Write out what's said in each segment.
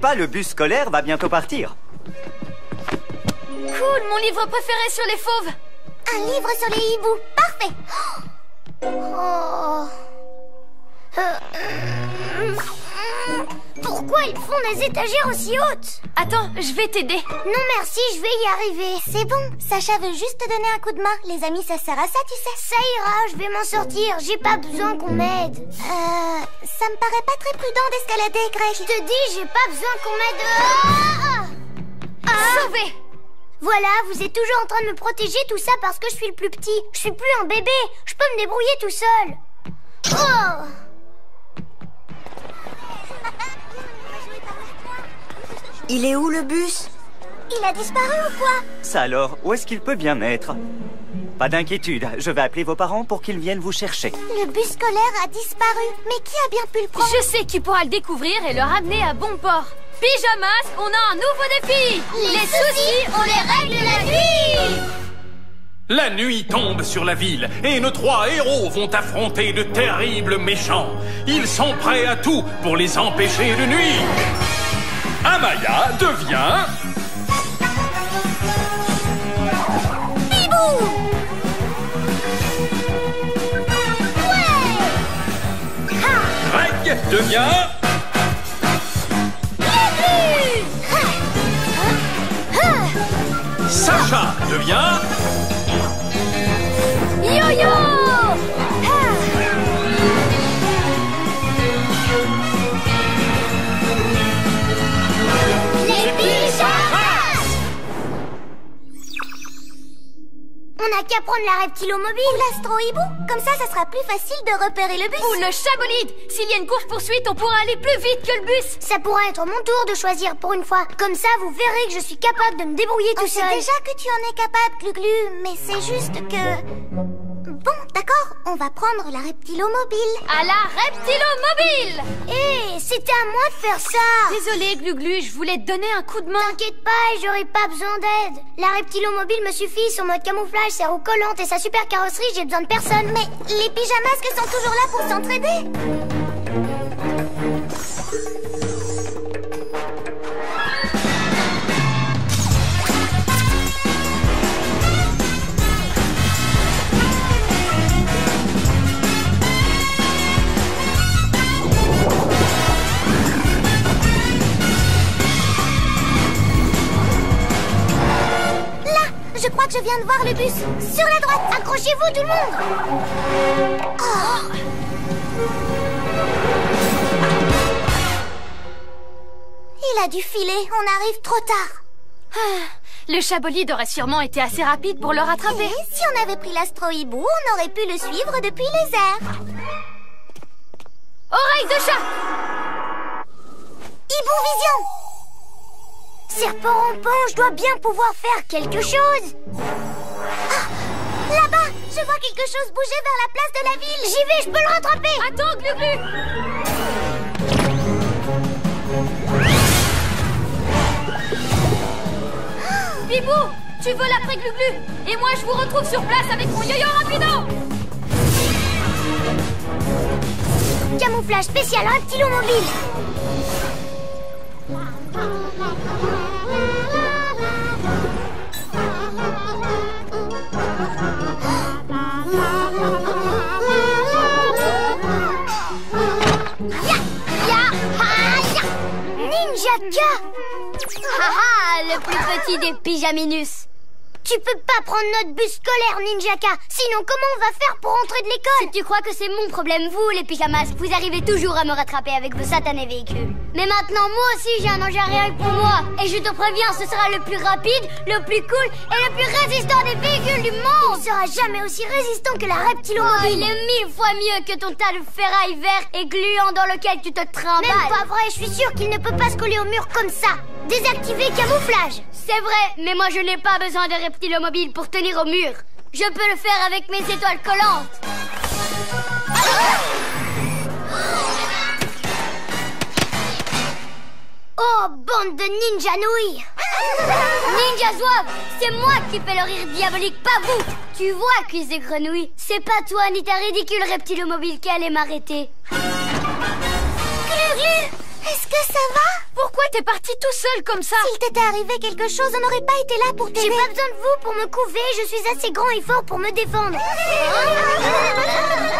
Pas le bus scolaire va bientôt partir. Cool, mon livre préféré sur les fauves. Un livre sur les hiboux, parfait. Oh. Euh, Pourquoi ils font des étagères aussi hautes Attends, je vais t'aider. Non merci, je vais y arriver. C'est bon, Sacha veut juste te donner un coup de main. Les amis, ça sert à ça, tu sais. Ça ira, je vais m'en sortir. J'ai pas besoin qu'on m'aide. Euh, ça me paraît pas très prudent d'escalader, Greg. Je te dis, j'ai pas besoin qu'on m'aide. Ah Ah Sauvé Voilà, vous êtes toujours en train de me protéger, tout ça parce que je suis le plus petit. Je suis plus un bébé. Je peux me débrouiller tout seul. Oh Il est où le bus? Il a disparu ou quoi? Ça alors, où est-ce qu'il peut bien être? Pas d'inquiétude, je vais appeler vos parents pour qu'ils viennent vous chercher. Le bus scolaire a disparu. Mais qui a bien pu le prendre? Je sais qui pourra le découvrir et le ramener à bon port. Pyjamas, on a un nouveau défi Les soucis, on les règle la nuit La nuit tombe sur la ville et nos trois héros vont affronter de terribles méchants. Ils sont prêts à tout pour les empêcher de nuire. Amaya devient Bibou Greg devient Sacha devient Yo-yo On n'a qu'à prendre la reptilomobile Ou l'astro-hibou Comme ça, ça sera plus facile de repérer le bus. Ou le chabolide. S'il y a une course-poursuite, on pourra aller plus vite que le bus. Ça pourra être mon tour de choisir pour une fois. Comme ça, vous verrez que je suis capable de me débrouiller tout seul. déjà que tu en es capable, Gluglu Mais c'est juste que... Bon, d'accord, on va prendre la reptilomobile À la reptilomobile Hé, c'était à moi de faire ça. Désolé, Gluglu, je voulais te donner un coup de main. T'inquiète pas, j'aurai pas besoin d'aide. La reptilomobile me suffit, son mode camouflage, ses roues collantes et sa super carrosserie, j'ai besoin de personne. Mais les pyjamasques sont toujours là pour s'entraider. Je viens de voir le bus. Sur la droite, accrochez-vous tout le monde. Oh. Il a dû filer, on arrive trop tard. Ah, le chabolide aurait sûrement été assez rapide pour le rattraper. Et si on avait pris l'astro-hibou, on aurait pu le suivre depuis les airs. Oreille de chat Hibou Vision Serpent rampant, je dois bien pouvoir faire quelque chose. Ah Là-bas Je vois quelque chose bouger vers la place de la ville. J'y vais, je peux le rattraper. Attends, Gluglu. Bibou, tu voles après Gluglu. Et moi, je vous retrouve sur place avec mon yo-yo rapido. Camouflage spécial reptilomobile Ya, ya, ha, le plus petit des pyjaminus Tu peux pas prendre notre bus scolaire, Ninjaka Sinon, comment on va faire pour rentrer de l'école Si tu crois que c'est mon problème, vous, les pyjamas, vous arrivez toujours à me rattraper avec vos satanés véhicules. Mais maintenant, moi aussi, j'ai un engin rien que pour moi. Et je te préviens, ce sera le plus rapide, le plus cool et le plus résistant des véhicules du monde Il sera jamais aussi résistant que la Oh, il reptilomobile est mille fois mieux que ton tas de ferraille vert et gluant dans lequel tu te trimbales. Même pas vrai, je suis sûre qu'il ne peut pas se coller au mur comme ça Désactiver camouflage C'est vrai, mais moi je n'ai pas besoin de reptilomobile pour tenir au mur. Je peux le faire avec mes étoiles collantes. Oh, bande de ninja nouilles Ninja Zouave, c'est moi qui fais le rire diabolique, pas vous Tu vois, cuisse de grenouille, c'est pas toi ni ta ridicule reptilomobile qui allait m'arrêter. Est-ce que ça va? Pourquoi t'es parti tout seul comme ça? S'il t'était arrivé quelque chose, on n'aurait pas été là pour t'aider. J'ai pas besoin de vous pour me couver, je suis assez grand et fort pour me défendre.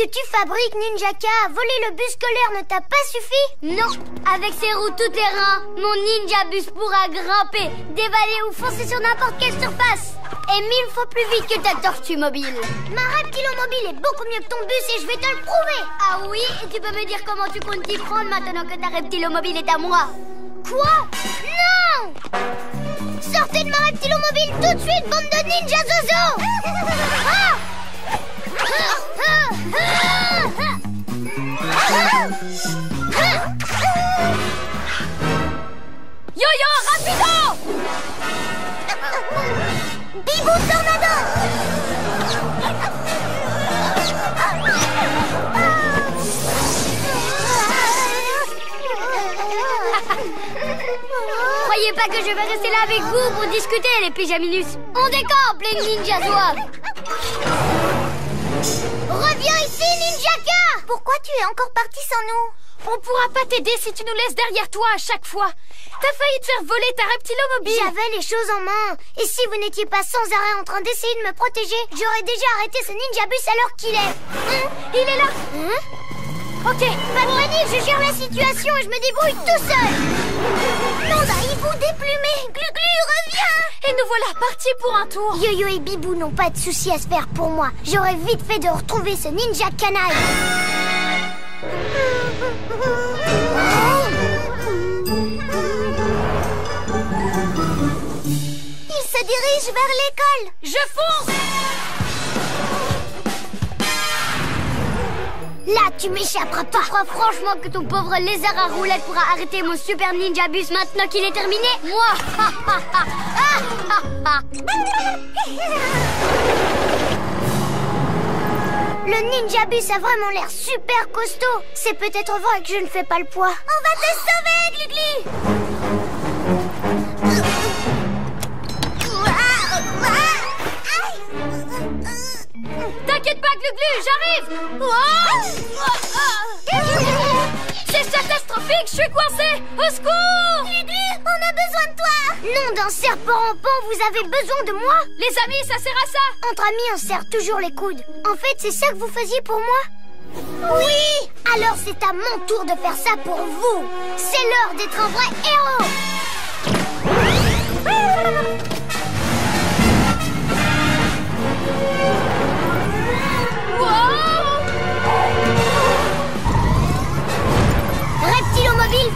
que tu fabriques, Ninjaka Voler le bus scolaire ne t'a pas suffi? Non. Avec ses roues tout terrain, mon ninja bus pourra grimper, dévaler ou foncer sur n'importe quelle surface Mille fois plus vite que ta tortue mobile Ma reptilomobile est beaucoup mieux que ton bus et je vais te le prouver Ah oui Et tu peux me dire comment tu comptes t'y prendre maintenant que ta reptilomobile est à moi Quoi Non Sortez de ma reptilomobile tout de suite, bande de ninja zozo Ah Yo-yo, rapido pas que je vais rester là avec vous pour discuter, les pyjaminus. On décampe, les ninjas zouaves Reviens ici, Ninjaka Pourquoi tu es encore parti sans nous On pourra pas t'aider si tu nous laisses derrière toi à chaque fois. T'as failli te faire voler ta reptilomobile. J'avais les choses en main. Et si vous n'étiez pas sans arrêt en train d'essayer de me protéger, j'aurais déjà arrêté ce ninja bus à l'heure qu'il est. Hum, Il est là. Hein Ok, Pas de panique, je gère la situation et je me débrouille tout seul Non, hibou déplumé Glu-glu, reviens et nous voilà partis pour un tour Yo-yo et Bibou n'ont pas de soucis à se faire pour moi. J'aurais vite fait de retrouver ce ninja canaille. Il se dirige vers l'école. Je fonce Là, tu m'échapperas pas. Crois franchement que ton pauvre lézard à roulette pourra arrêter mon super ninja bus maintenant qu'il est terminé Moi Le ninja bus a vraiment l'air super costaud. C'est peut-être vrai que je ne fais pas le poids. On va te sauver, Glugli T'inquiète pas, Gluglu, j'arrive. Oh C'est catastrophique, je suis coincé. Au secours. Glugli, on a besoin de toi. Nom d'un serpent rampant, vous avez besoin de moi. Les amis, ça sert à ça. Entre amis, on serre toujours les coudes. En fait, c'est ça que vous faisiez pour moi? Oui. Alors c'est à mon tour de faire ça pour vous. C'est l'heure d'être un vrai héros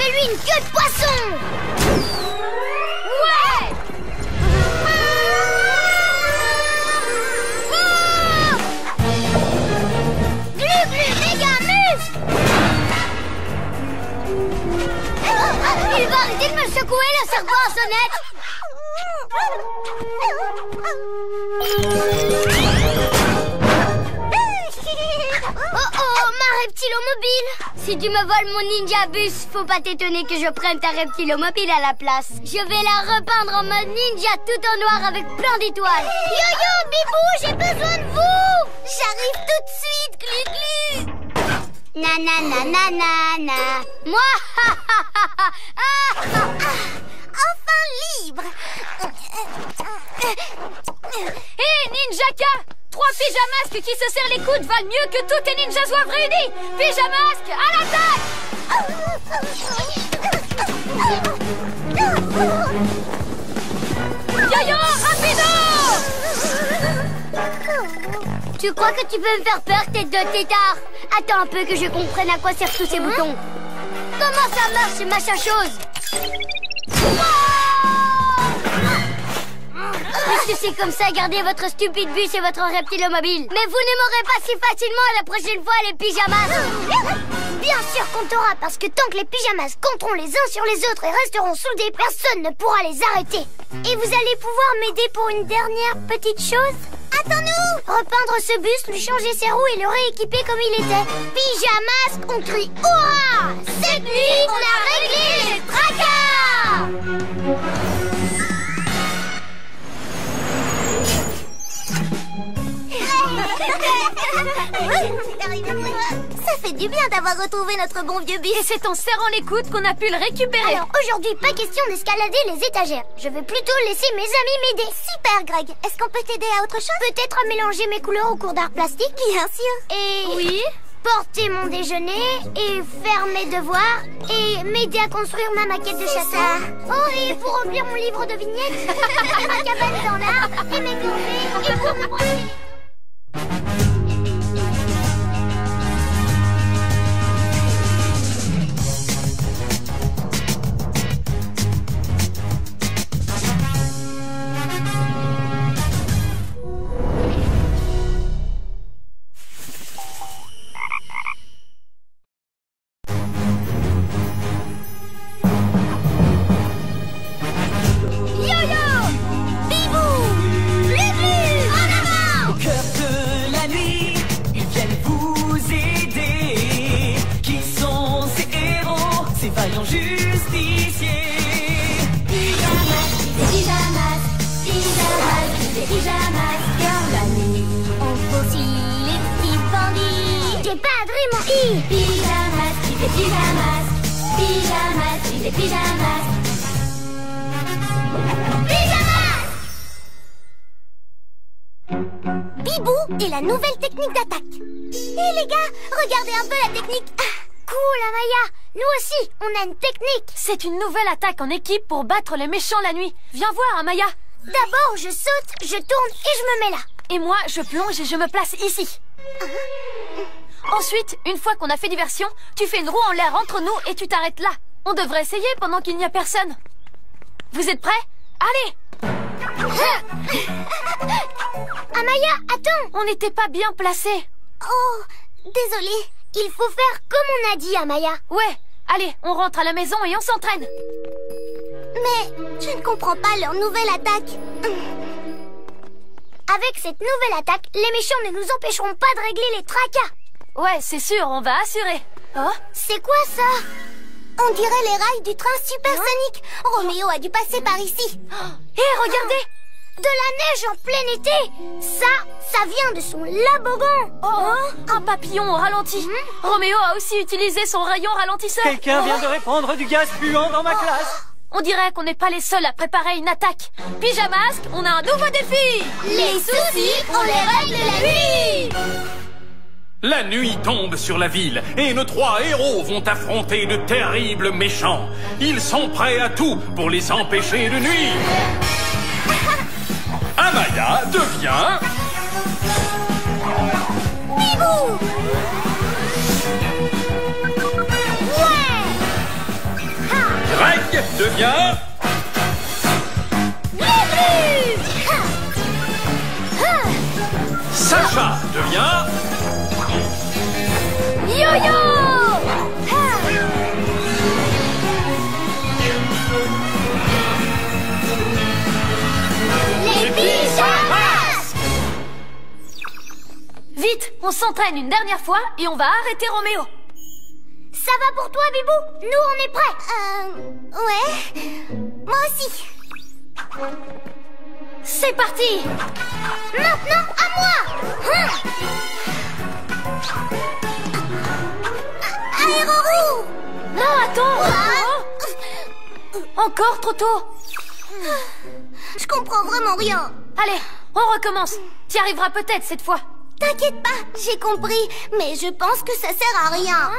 fais-lui une queue de poisson tu me voles mon ninja bus, faut pas t'étonner que je prenne ta reptilomobile à la place. Je vais la repeindre en mode ninja tout en noir avec plein d'étoiles. Yo-yo, Bibou, j'ai besoin de vous J'arrive tout de suite, Gluglu Na na na na na na Moi ha, ha, ha, ha, ah, ah. Enfin libre Hé, Ninjaka Trois pyjamasques qui se serrent les coudes valent mieux que tous tes ninjas zouaves réunis. Pyjamasques, à l'attaque Yo-yo, rapido. Tu crois que tu peux me faire peur, tête de tétard? Attends un peu que je comprenne à quoi servent tous ces boutons. Comment ça marche, machin chose? Puisque c'est comme ça, gardez votre stupide bus et votre reptilomobile. Mais vous ne m'aurez pas si facilement la prochaine fois, les pyjamas Bien sûr qu'on t'aura, parce que tant que les pyjamas compteront les uns sur les autres et resteront soudés, personne ne pourra les arrêter. Et vous allez pouvoir m'aider pour une dernière petite chose Attends-nous Repeindre ce bus, lui changer ses roues et le rééquiper comme il était. Pyjamas, on crie Hurrah Cette nuit, on a réglé les tracas Ça fait du bien d'avoir retrouvé notre bon vieux bus. Et c'est en serrant les coudes qu'on a pu le récupérer. Alors aujourd'hui, pas question d'escalader les étagères. Je vais plutôt laisser mes amis m'aider. Super, Greg. Est-ce qu'on peut t'aider à autre chose? Peut-être à mélanger mes couleurs au cours d'art plastique? Bien sûr. Et... Oui Porter mon déjeuner et faire mes devoirs et m'aider à construire ma maquette de chasseur. Oh, et pour remplir mon livre de vignettes, et ma cabane dans l'arbre et mes corvées et pour me brosser. Pyjamas. Bibou et la nouvelle technique d'attaque. Hé les gars, regardez un peu la technique. Ah, cool, Amaya. Nous aussi, on a une technique. C'est une nouvelle attaque en équipe pour battre les méchants la nuit. Viens voir, Amaya. D'abord, je saute, je tourne et je me mets là. Et moi, je plonge et je me place ici. Ensuite, une fois qu'on a fait diversion, tu fais une roue en l'air entre nous et tu t'arrêtes là. On devrait essayer pendant qu'il n'y a personne. Vous êtes prêts? Allez Amaya, attends. On n'était pas bien placés. Oh, désolé. Il faut faire comme on a dit, Amaya. Ouais, allez, on rentre à la maison et on s'entraîne. Mais je ne comprends pas leur nouvelle attaque. Avec cette nouvelle attaque, les méchants ne nous empêcheront pas de régler les tracas. Ouais, c'est sûr, on va assurer. Oh C'est quoi ça? On dirait les rails du train supersonique. Roméo a dû passer par ici. Hé, regardez De la neige en plein été. Ça, ça vient de son labogan. Oh Un papillon au ralenti. Roméo a aussi utilisé son rayon ralentisseur. Quelqu'un vient de répandre du gaz puant dans ma classe. On dirait qu'on n'est pas les seuls à préparer une attaque. Pyjamasque, on a un nouveau défi Les soucis, on les règle la nuit. La nuit tombe sur la ville et nos trois héros vont affronter de terribles méchants. Ils sont prêts à tout pour les empêcher de nuire. Amaya devient Bibou. Greg devient Sacha devient on s'entraîne une dernière fois et on va arrêter Roméo. Ça va pour toi, Bibou? Nous, on est prêts. Euh... Ouais. Moi aussi. C'est parti Maintenant, à moi Hum. A- Aéroroue Non, attends Ah. Encore trop tôt Je comprends vraiment rien. Allez, on recommence. T'y arriveras peut-être cette fois. T'inquiète pas, j'ai compris, mais je pense que ça sert à rien.